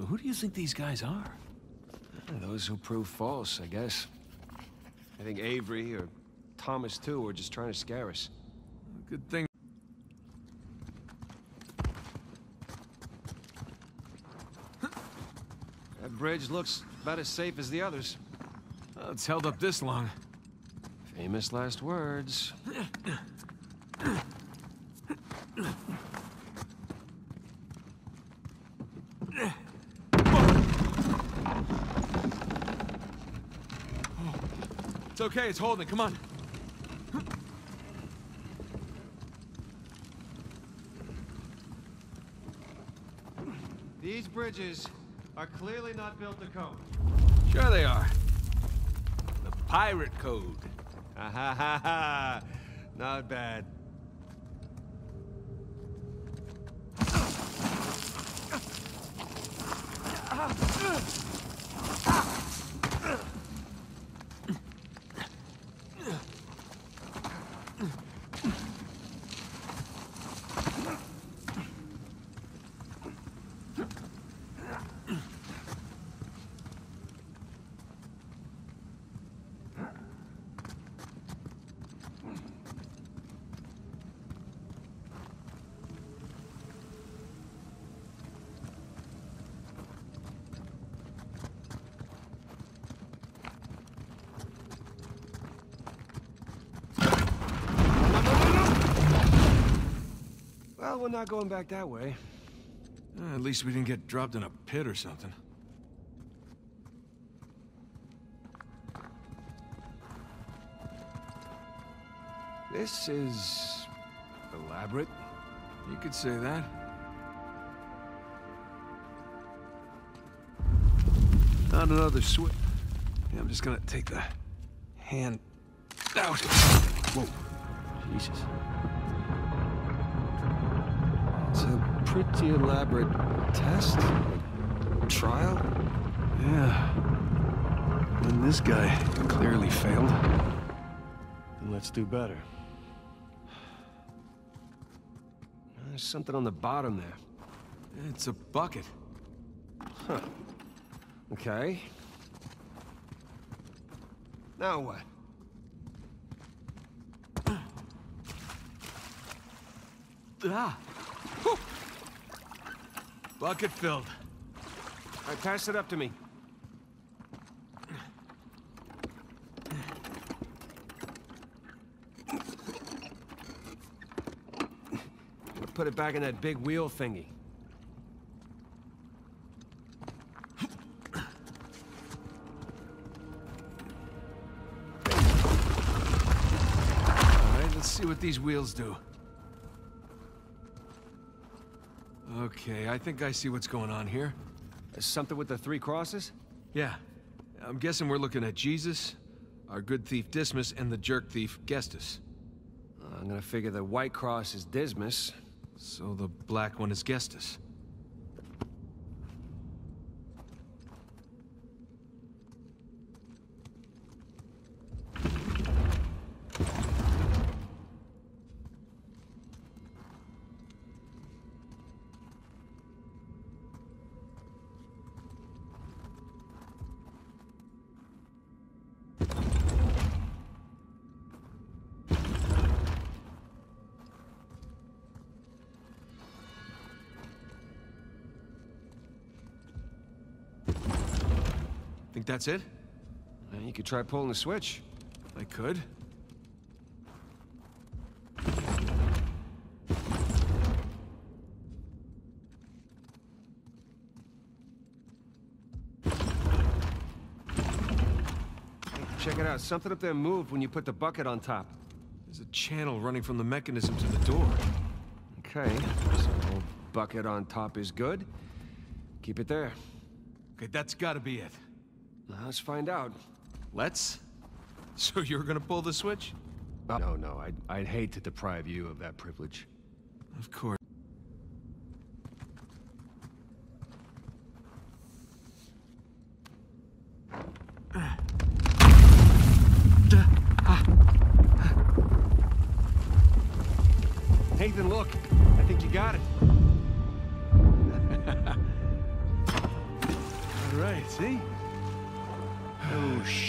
So who do you think these guys are? Those who prove false, I guess. I think Avery or Thomas Tew were just trying to scare us. Good thing. That bridge looks about as safe as the others. It's held up this long. Famous last words. It's okay, it's holding. Come on. These bridges are clearly not built to code. Sure they are. The pirate code. Ha ha ha ha! Not bad. Well, we're not going back that way. Uh, at least we didn't get dropped in a pit or something. This is... elaborate. You could say that. Not another switch. Yeah, I'm just gonna take the hand out. Whoa. Jesus. It's a pretty elaborate test? Trial? Yeah. And this guy clearly failed. Then let's do better. There's something on the bottom there. It's a bucket. Huh. Okay. Now what? Ah! Bucket filled. All right, pass it up to me. Put it back in that big wheel thingy. All right, let's see what these wheels do. Okay, I think I see what's going on here. Something with the three crosses? Yeah. I'm guessing we're looking at Jesus, our good thief Dismas, and the jerk thief Gestas. I'm gonna figure the white cross is Dismas. So the black one is Gestas. Think that's it? You could try pulling the switch. I could. Check it out. Something up there moved when you put the bucket on top. There's a channel running from the mechanism to the door. Okay, so bucket on top is good. Keep it there. Okay, that's gotta be it. Let's find out. Let's? So you're gonna pull the switch? No, no, I'd, I'd hate to deprive you of that privilege. Of course.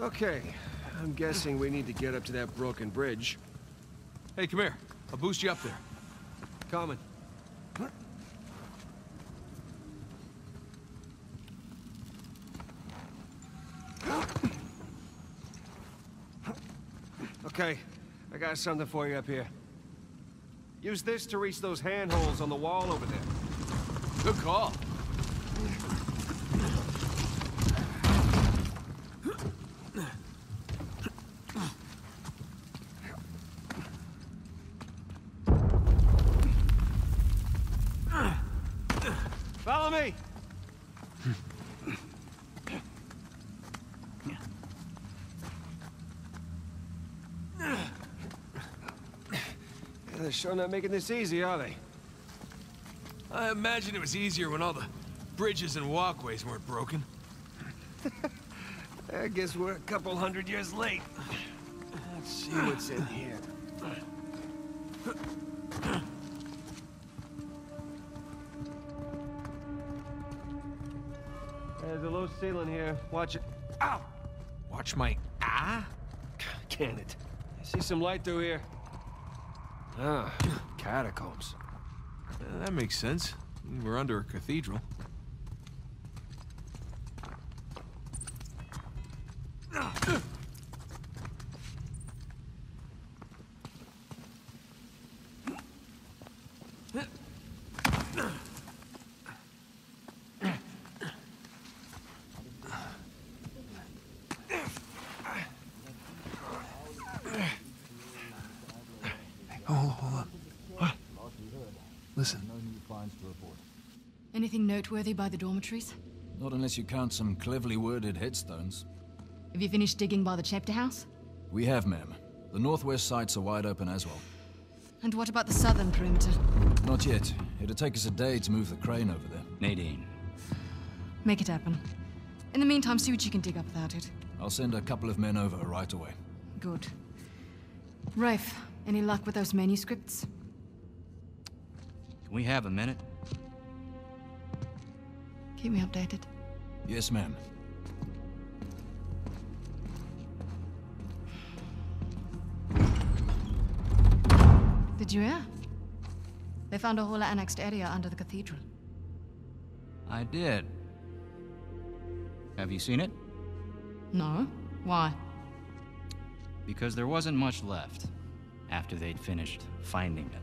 Okay, I'm guessing we need to get up to that broken bridge. Hey, come here. I'll boost you up there. Coming. Okay, I got something for you up here. Use this to reach those handholds on the wall over there. Good call. Follow me! They're sure not making this easy, are they? I imagine it was easier when all the bridges and walkways weren't broken. I guess we're a couple hundred years late. Let's see what's in here. Low ceiling here. Watch it. Ow! Watch my ah? Can it? I see some light through here. Ah, catacombs. Uh, that makes sense. We're under a cathedral. Anything noteworthy by the dormitories? Not unless you count some cleverly worded headstones. Have you finished digging by the chapter house? We have, ma'am. The northwest sites are wide open as well. And what about the southern perimeter? Not yet. It'll take us a day to move the crane over there. Nadine, Make it happen. In the meantime, see what you can dig up without it. I'll send a couple of men over right away. Good. Rafe, any luck with those manuscripts? can we have a minute? Keep me updated. Yes, ma'am. Did you hear? They found a whole annexed area under the cathedral. I did. Have you seen it? No? Why? Because there wasn't much left after they'd finished finding it.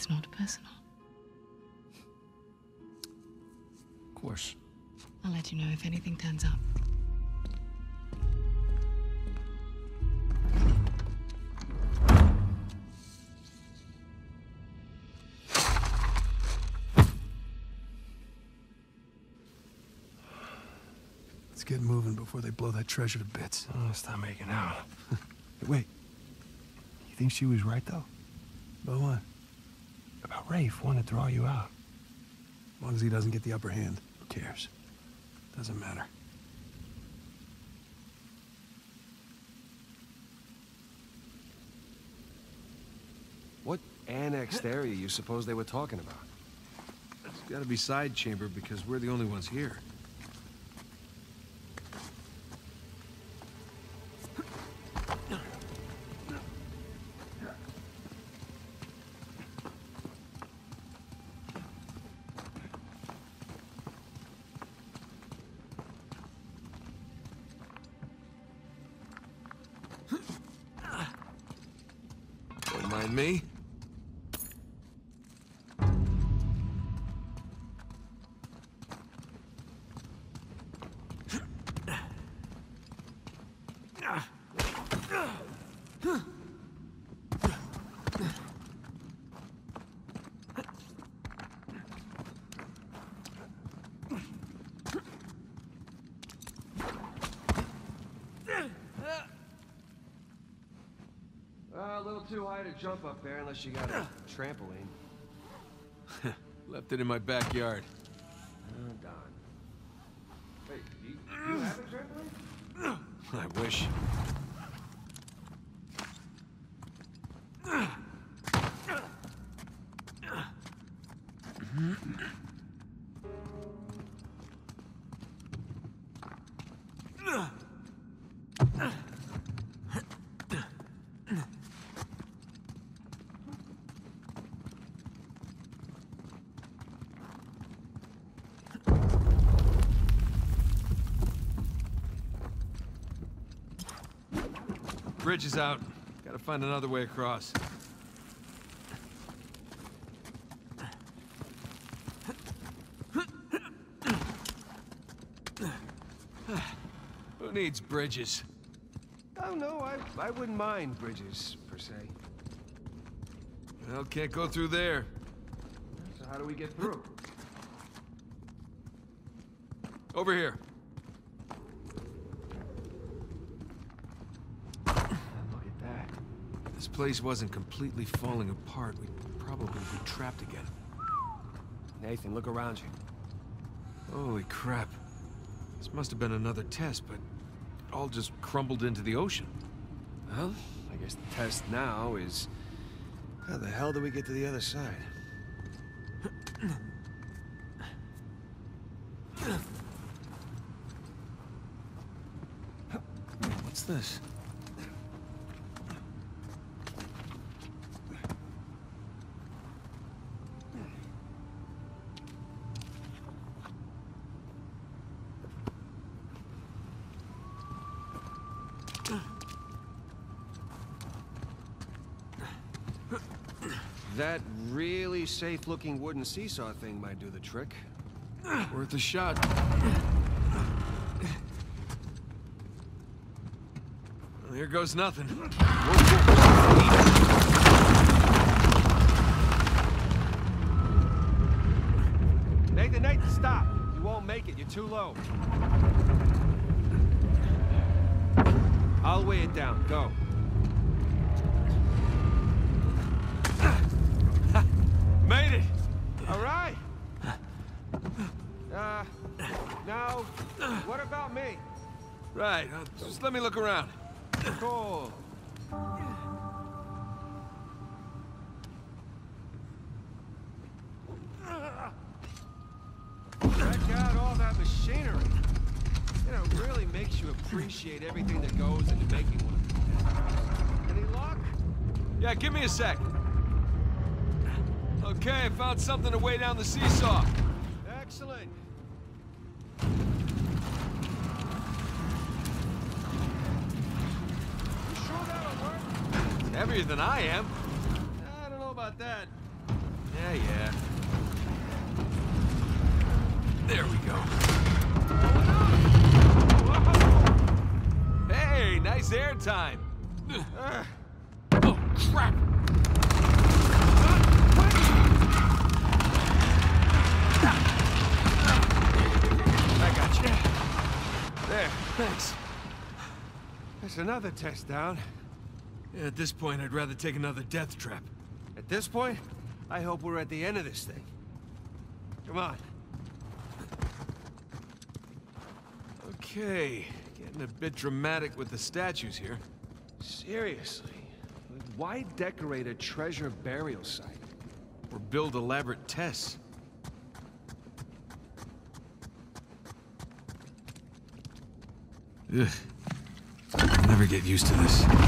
It's not personal. Of course. I'll let you know if anything turns up. Let's get moving before they blow that treasure to bits. Oh, stop making out. Wait, You think she was right, though? about what? About Rafe wanting to draw you out. As long as he doesn't get the upper hand, who cares? Doesn't matter. What annexed area you suppose they were talking about? It's gotta be side chamber because we're the only ones here. Too high to jump up there unless you got a trampoline. Left it in my backyard. Oh, Don. Wait, you, you have a trampoline? I wish. Bridge is out. Gotta find another way across. Who needs bridges? Oh, no, I, I wouldn't mind bridges, per se. Well, can't go through there. So how do we get through? Over here. Look at that. If this place wasn't completely falling apart, we'd probably be trapped again. Nathan, look around you. Holy crap. This must have been another test, but it all just crumbled into the ocean. Well, I guess the test now is... How the hell do we get to the other side? What's this? That really safe-looking wooden seesaw thing might do the trick. Worth a shot. Well, here goes nothing. Nathan, Nathan, stop! You won't make it. You're too low. I'll weigh it down. Go. Made it! All right! Uh, now, what about me? Right, uh, just let me look around. Cool. Check out all that machinery. You know, really makes you appreciate everything that goes into making one. Any luck? Yeah, give me a sec. Okay, I found something to weigh down the seesaw. Excellent. You sure that'll work? It's heavier than I am. I don't know about that. Yeah, yeah. There we go. Hey, nice air time. Uh, Oh, crap! There. Thanks. That's another test down. At this point, I'd rather take another death trap. At this point, I hope we're at the end of this thing. Come on. Okay, getting a bit dramatic with the statues here. Seriously. Why decorate a treasure burial site? Or build elaborate tests. Ugh. I'll never get used to this.